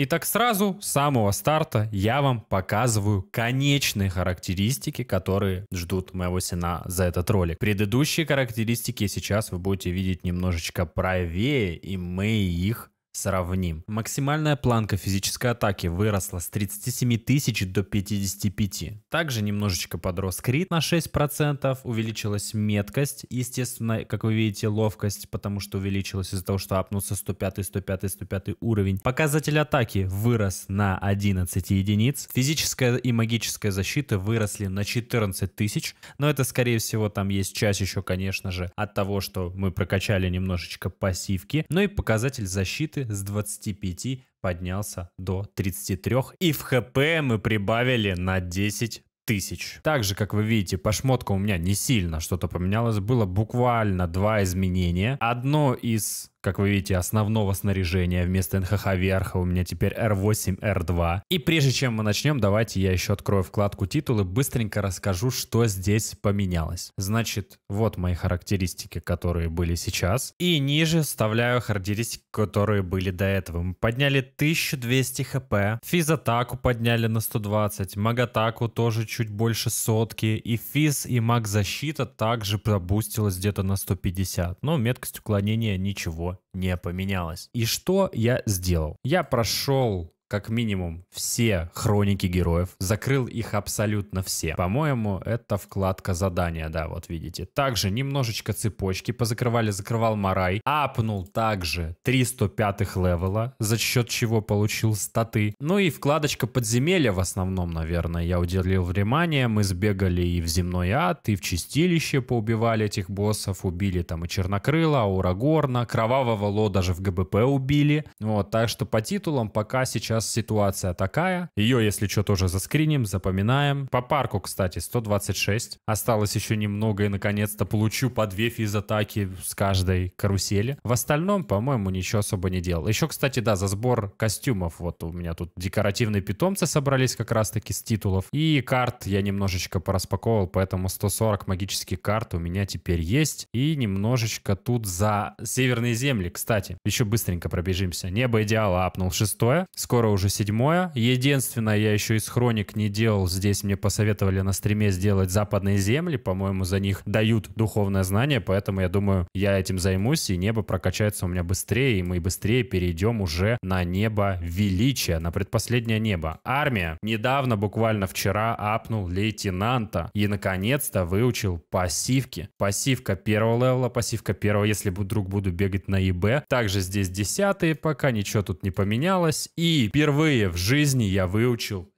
Итак, сразу с самого старта я вам показываю конечные характеристики, которые ждут моего сена за этот ролик. Предыдущие характеристики сейчас вы будете видеть немножечко правее, и мы их сравним. Максимальная планка физической атаки выросла с 37 тысяч до 55. Также немножечко подрос крит на 6%, увеличилась меткость, естественно, как вы видите, ловкость, потому что увеличилась из-за того, что апнулся 105, 105, 105 уровень. Показатель атаки вырос на 11 единиц. Физическая и магическая защита выросли на 14 тысяч, но это, скорее всего, там есть часть еще, конечно же, от того, что мы прокачали немножечко пассивки. Ну и показатель защиты с 25 поднялся до 33. И в ХП мы прибавили на 10 тысяч. Также, как вы видите, по шмоткам у меня не сильно что-то поменялось. Было буквально два изменения. Одно из как вы видите, основного снаряжения вместо НХХ верха у меня теперь R8, R2. И прежде чем мы начнем, давайте я еще открою вкладку титулы, быстренько расскажу, что здесь поменялось. Значит, вот мои характеристики, которые были сейчас. И ниже вставляю характеристики, которые были до этого. Мы подняли 1200 хп, физ-атаку подняли на 120, маг-атаку тоже чуть больше сотки, и физ и маг-защита также пробустилась где-то на 150. Но меткость уклонения ничего не поменялось. И что я сделал? Я прошел как минимум все хроники героев, закрыл их абсолютно все. По-моему, это вкладка задания, да, вот видите. Также немножечко цепочки позакрывали, закрывал Марай, апнул также 305 левела, за счет чего получил статы. Ну и вкладочка подземелья в основном, наверное, я уделил внимание. Мы сбегали и в земной ад, и в чистилище поубивали этих боссов, убили там и Чернокрыла, Урагорна, Кровавого Ло даже в ГБП убили. Вот, так что по титулам пока сейчас сейчас ситуация такая. Ее, если что, тоже заскриним, запоминаем. По парку, кстати, 126. Осталось еще немного и наконец-то получу по две физатаки с каждой карусели. В остальном, по-моему, ничего особо не делал. Еще, кстати, да, за сбор костюмов. Вот у меня тут декоративные питомцы собрались как раз-таки с титулов. И карт я немножечко пораспаковывал, поэтому 140 магических карт у меня теперь есть. И немножечко тут за северные земли, кстати. Еще быстренько пробежимся. Небо идеала апнул шестое. Скоро скоро уже седьмое. Единственное, я еще из хроник не делал. Здесь мне посоветовали на стриме сделать западные земли. По-моему, за них дают духовное знание, поэтому я думаю, я этим займусь, и небо прокачается у меня быстрее, и мы быстрее перейдем уже на небо величия, на предпоследнее небо. Армия недавно, буквально вчера, апнул лейтенанта и, наконец-то, выучил пассивки. Пассивка первого левела, пассивка первого, если вдруг буду бегать на ИБ. Также здесь десятые, пока ничего тут не поменялось. И Впервые в жизни я выучил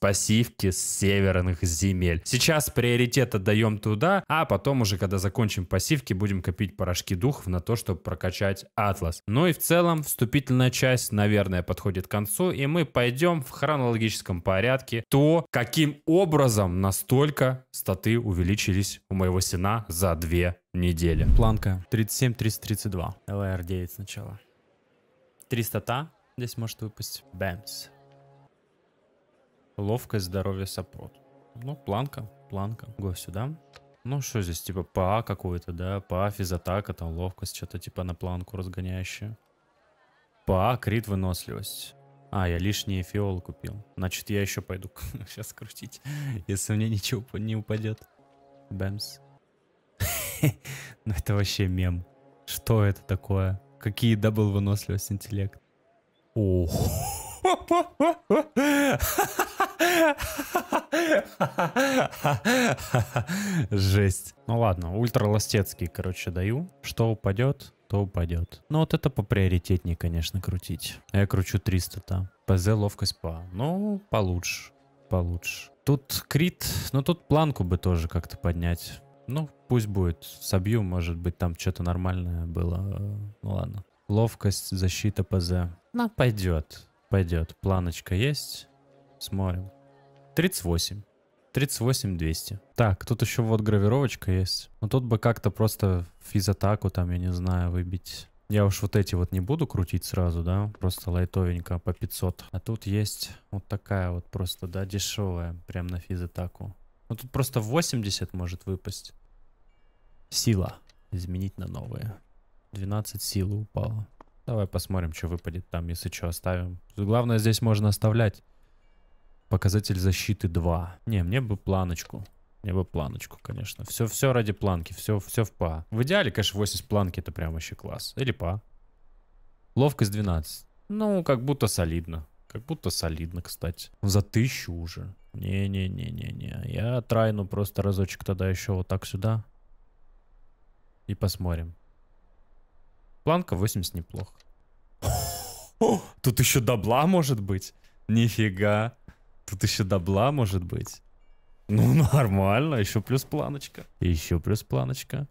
пассивки с северных земель. Сейчас приоритет отдаем туда, а потом уже, когда закончим пассивки, будем копить порошки духов на то, чтобы прокачать Атлас. Ну и в целом вступительная часть, наверное, подходит к концу, и мы пойдем в хронологическом порядке то, каким образом настолько статы увеличились у моего сена за две недели. Планка 37-332. LR9 сначала. 300 та Здесь может выпасть Бэмс. Ловкость, здоровье, саппорт. Ну, планка, планка. Го сюда. Ну, что здесь, типа ПА какой-то, да? ПА, физатака, там ловкость, что-то типа на планку разгоняющее. ПА, крит, выносливость. А, я лишние фиол купил. Значит, я еще пойду сейчас крутить, если мне ничего не упадет. Бэмс. ну, это вообще мем. Что это такое? Какие double выносливость, интеллект? Ох. Жесть. Ну ладно, ультраластецкий, короче, даю. Что упадет, то упадет. Ну вот это по приоритетнее, конечно, крутить. Я кручу 300 там. ПЗ ловкость по. Ну, получше. Получше. Тут крит, ну тут планку бы тоже как-то поднять. Ну, пусть будет. Собью, может быть, там что-то нормальное было. Ну ладно. Ловкость, защита ПЗ. Ну, пойдет. Пойдет. Планочка есть. Смотрим. 38. 38 200. Так, тут еще вот гравировочка есть. Но тут бы как-то просто физатаку там, я не знаю, выбить. Я уж вот эти вот не буду крутить сразу, да, просто лайтовенько по 500. А тут есть вот такая вот просто, да, дешевая, прям на физатаку. Ну тут просто 80 может выпасть. Сила. Изменить на новые. 12 силы упала. Давай посмотрим, что выпадет там, если что, оставим. Главное, здесь можно оставлять. Показатель защиты 2. Не, мне бы планочку. Мне бы планочку, конечно. Все, все ради планки, все, все в па. В идеале, конечно, 80 планки это прям вообще класс. Или па. Ловкость 12. Ну, как будто солидно. Как будто солидно, кстати. За тысячу уже. Не-не-не-не-не. Я трайну просто разочек тогда еще вот так сюда. И посмотрим. Планка 80 неплохо. Тут еще добла может быть. Нифига. Тут еще добла может быть. Ну, нормально. Еще плюс планочка. Еще плюс планочка.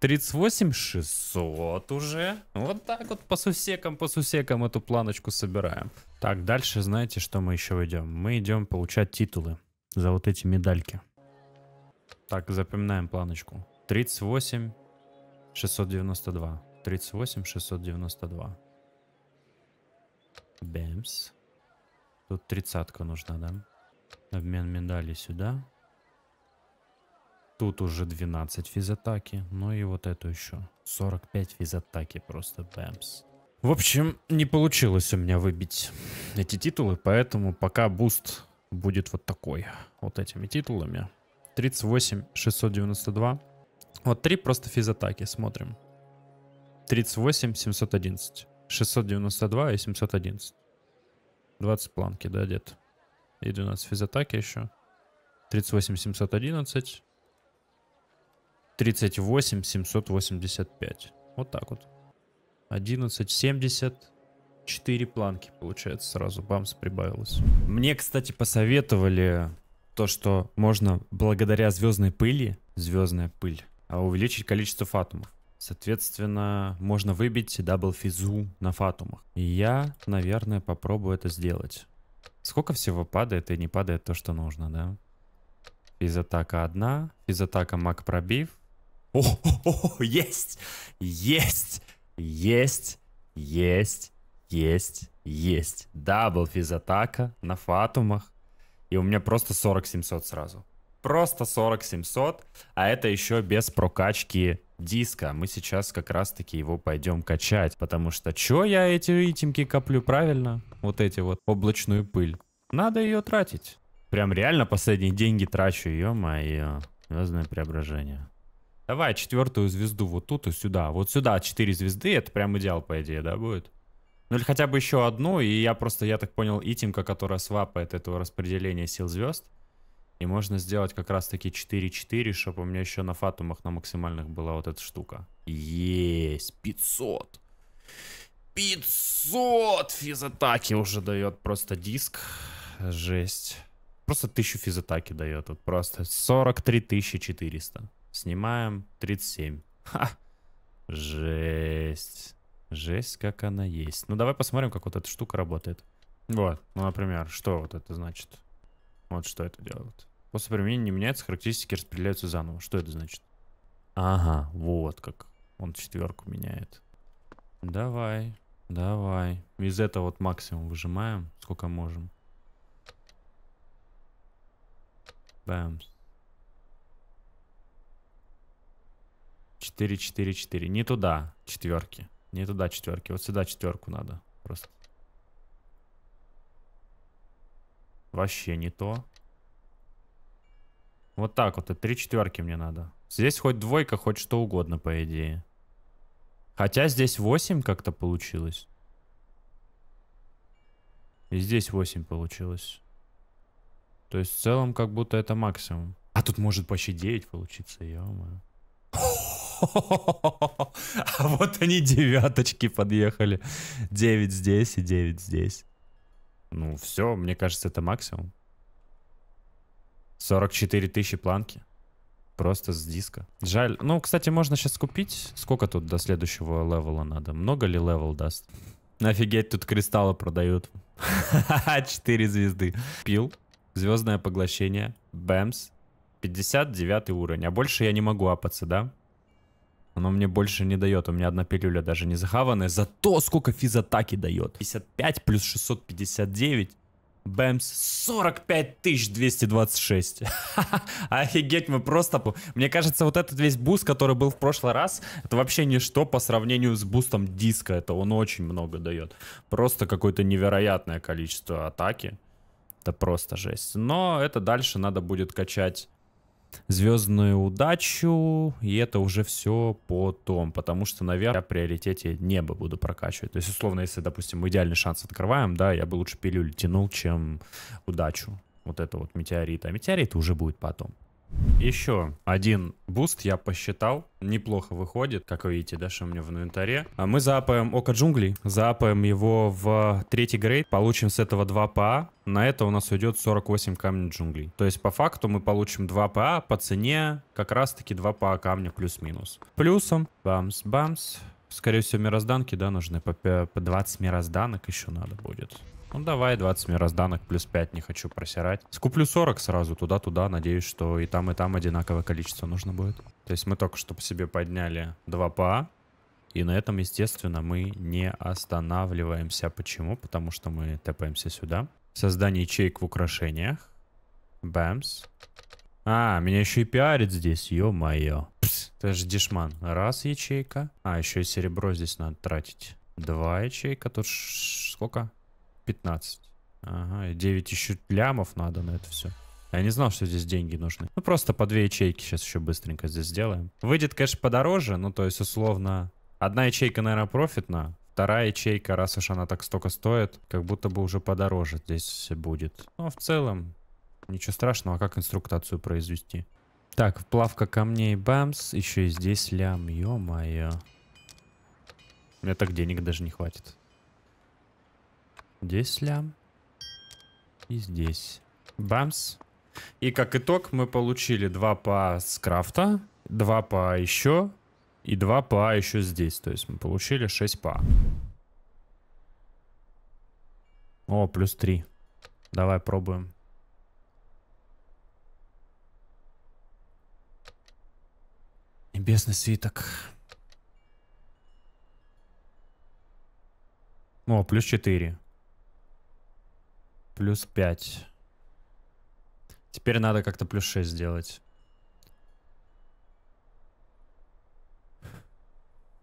38 600 уже. Вот так вот по сусекам, по сусекам эту планочку собираем. Так, дальше знаете, что мы еще идем? Мы идем получать титулы за вот эти медальки. Так, запоминаем планочку. 38 692. 38 692. Бэмс. Тут тридцатка нужна, да? Обмен медали сюда. Тут уже 12 физатаки. Ну и вот эту еще. 45 физатаки просто бэмс. В общем, не получилось у меня выбить эти титулы, поэтому пока буст будет вот такой. Вот этими титулами. 38 692. Вот три просто физатаки, смотрим. 38 711. 692 и 711. 20 планки, да, где-то. И 12 физатаки еще. 38 711. 38 785. Вот так вот. 11 70. 4 планки, получается, сразу бамс прибавилось. Мне, кстати, посоветовали то, что можно благодаря звездной пыли, звездная пыль, а увеличить количество фатумов. Соответственно, можно выбить double физу на фатумах. И я, наверное, попробую это сделать. Сколько всего падает и не падает то, что нужно, да? Физатака одна, физатака маг пробив. О, о, о, есть! Есть! Есть! Есть! Есть! Есть! Дабл физатака на фатумах. И у меня просто 40 700 сразу. Просто 40 700, а это еще без прокачки диска. Мы сейчас как раз-таки его пойдем качать, потому что что я эти итемки коплю правильно? Вот эти вот облачную пыль. Надо ее тратить. Прям реально последние деньги трачу, ё-моё. Звездное преображение. Давай четвертую звезду вот тут и сюда. Вот сюда 4 звезды, это прям идеал, по идее, да, будет? Ну или хотя бы еще одну, и я просто, я так понял, итимка, которая свапает этого распределения сил звезд. И можно сделать как раз таки 4-4, чтобы у меня еще на фатумах на максимальных была вот эта штука. Есть, 500. 500 физатаки уже дает просто диск. Жесть. Просто 1000 физатаки дает. Вот просто 43 400. Снимаем 37. Ха. Жесть. Жесть, как она есть. Ну, давай посмотрим, как вот эта штука работает. Вот, ну, например, что вот это значит? Вот что это делает. После применения не меняется, характеристики распределяются заново. Что это значит? Ага, вот как. Он четверку меняет. Давай, давай. Из этого вот максимум выжимаем, сколько можем. Бэмс. 4, 4, 4. Не туда четверки. Не туда четверки. Вот сюда четверку надо. Просто. Вообще не то. Вот так вот. И три четверки мне надо. Здесь хоть двойка, хоть что угодно, по идее. Хотя здесь 8 как-то получилось. И здесь 8 получилось. То есть в целом как будто это максимум. А тут может почти 9 получиться, ё-моё. А вот они девяточки подъехали. 9 здесь и 9 здесь. Ну все, мне кажется, это максимум. 44 тысячи планки. Просто с диска. Жаль. Ну, кстати, можно сейчас купить. Сколько тут до следующего левела надо? Много ли level даст? Офигеть, тут кристаллы продают. 4 звезды. Пил. Звездное поглощение. Бэмс. 59 уровень. А больше я не могу апаться, да? Оно мне больше не дает. У меня одна пилюля даже не захаванная. Зато сколько физатаки дает. 55 плюс 659. Бэмс 45 226. Офигеть, мы просто... Мне кажется, вот этот весь буст, который был в прошлый раз, это вообще ничто по сравнению с бустом диска. Это он очень много дает. Просто какое-то невероятное количество атаки. Это просто жесть. Но это дальше надо будет качать звездную удачу, и это уже все потом, потому что, наверное, я в приоритете небо буду прокачивать. То есть, условно, если, допустим, мы идеальный шанс открываем, да, я бы лучше пилюлю тянул, чем удачу. Вот это вот метеорит. А метеорит уже будет потом. Еще один буст я посчитал. Неплохо выходит, как вы видите, да, что у меня в инвентаре. А мы запаем Око Джунглей, запаем его в третий grade, получим с этого 2 ПА. На это у нас уйдет 48 камней джунглей. То есть по факту мы получим 2 ПА по цене как раз таки 2 ПА камня плюс-минус. Плюсом, бамс-бамс. Скорее всего, мирозданки, да, нужны. По, по 20 мирозданок еще надо будет. Ну давай 20 мирозданок плюс 5 не хочу просирать. Скуплю 40 сразу туда-туда. Надеюсь, что и там, и там одинаковое количество нужно будет. То есть мы только что по себе подняли 2 ПА. И на этом, естественно, мы не останавливаемся. Почему? Потому что мы тэпаемся сюда. Создание ячеек в украшениях. Бэмс. А, меня еще и пиарит здесь, ё-моё. Это же дешман. Раз ячейка. А, еще и серебро здесь надо тратить. Два ячейка. Тут сколько? 15. Ага, и 9 еще лямов надо на это все. Я не знал, что здесь деньги нужны. Ну, просто по две ячейки сейчас еще быстренько здесь сделаем. Выйдет, конечно, подороже, ну, то есть, условно, одна ячейка, наверное, профитна. Вторая ячейка, раз уж она так столько стоит, как будто бы уже подороже здесь будет. Но в целом, ничего страшного, а как инструктацию произвести? Так, вплавка камней, бамс, еще и здесь лям, ё-моё. Мне так денег даже не хватит. Здесь лям. И здесь. Бамс. И как итог мы получили 2 па с крафта, 2 па еще и 2 па еще здесь. То есть мы получили 6 па. О, плюс 3. Давай пробуем. Небесный свиток. О, плюс 4. Плюс 5. Теперь надо как-то плюс 6 сделать.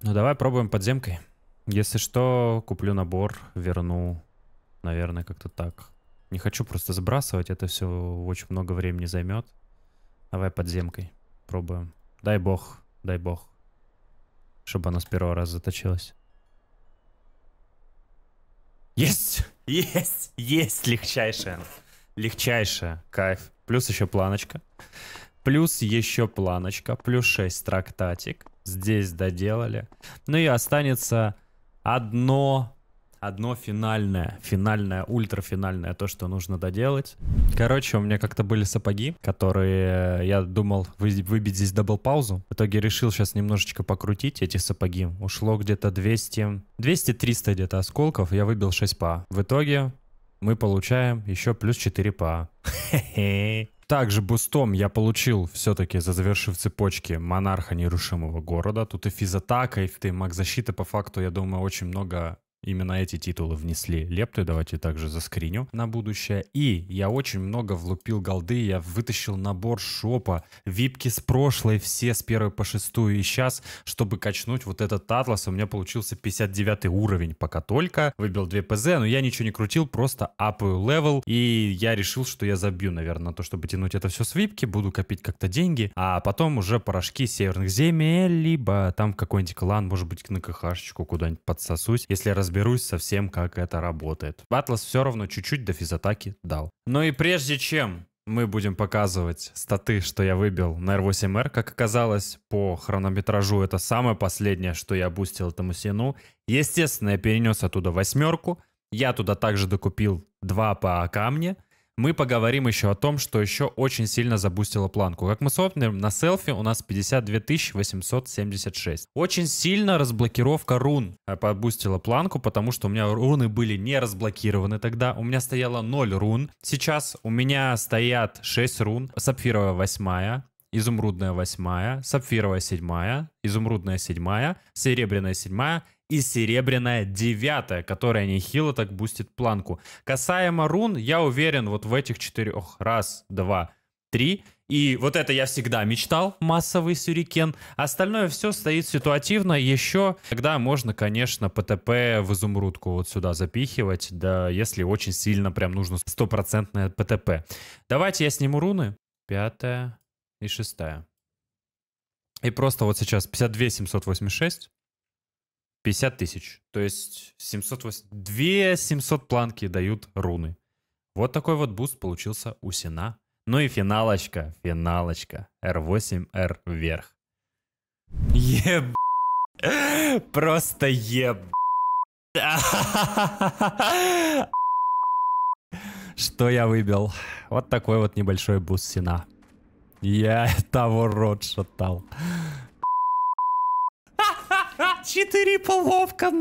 Ну давай пробуем подземкой. Если что, куплю набор, верну. Наверное, как-то так. Не хочу просто сбрасывать, это все очень много времени займет. Давай подземкой пробуем. Дай бог, дай бог. Чтобы она с первого раза заточилась. Есть! Есть! Есть! Легчайшая. Легчайшая. Кайф. Плюс еще планочка. Плюс еще планочка. Плюс 6 трактатик. Здесь доделали. Ну и останется одно одно финальное, финальное, ультрафинальное, то, что нужно доделать. Короче, у меня как-то были сапоги, которые я думал выбить здесь double паузу. В итоге решил сейчас немножечко покрутить эти сапоги. Ушло где-то 200, 200-300 где-то осколков, я выбил 6 па. В итоге мы получаем еще плюс 4 па. Также бустом я получил все-таки, за завершив цепочки, монарха нерушимого города. Тут и физатака, и маг защиты. По факту, я думаю, очень много Именно эти титулы внесли лепты, давайте также заскриню на будущее. И я очень много влупил голды, я вытащил набор шопа, випки с прошлой, все с первой по шестую. И сейчас, чтобы качнуть вот этот атлас, у меня получился 59 уровень пока только. Выбил 2 ПЗ, но я ничего не крутил, просто апаю level. И я решил, что я забью, наверное, на то, чтобы тянуть это все с випки, буду копить как-то деньги. А потом уже порошки северных земель, либо там какой-нибудь клан, может быть, на КХшечку куда-нибудь подсосусь. Если я разберусь со всем, как это работает. Атлас все равно чуть-чуть до физатаки дал. Но и прежде чем мы будем показывать статы, что я выбил на R8R. Как оказалось, по хронометражу это самое последнее, что я бустил этому сену. Естественно, я перенес оттуда восьмерку. Я туда также докупил два по камне мы поговорим еще о том, что еще очень сильно забустило планку. Как мы смотрим, на селфи у нас 52 876. Очень сильно разблокировка рун э, побустила планку, потому что у меня руны были не разблокированы тогда. У меня стояло 0 рун. Сейчас у меня стоят 6 рун. Сапфировая 8, изумрудная 8, сапфировая 7, изумрудная 7, серебряная 7 и серебряная девятая, которая нехило так бустит планку. Касаемо рун, я уверен вот в этих четырех. Раз, два, три. И вот это я всегда мечтал, массовый сюрикен. Остальное все стоит ситуативно. Еще, когда можно, конечно, ПТП в изумрудку вот сюда запихивать, да, если очень сильно прям нужно стопроцентное ПТП. Давайте я сниму руны. Пятая и шестая. И просто вот сейчас 52 786, 50 тысяч. То есть 708, 2 700 планки дают руны. Вот такой вот буст получился у Сина ну и финалочка, финалочка. R8, R вверх. Еб... Просто еб... Что я выбил? Вот такой вот небольшой буст сина. Я того рот шатал. Четыре половка,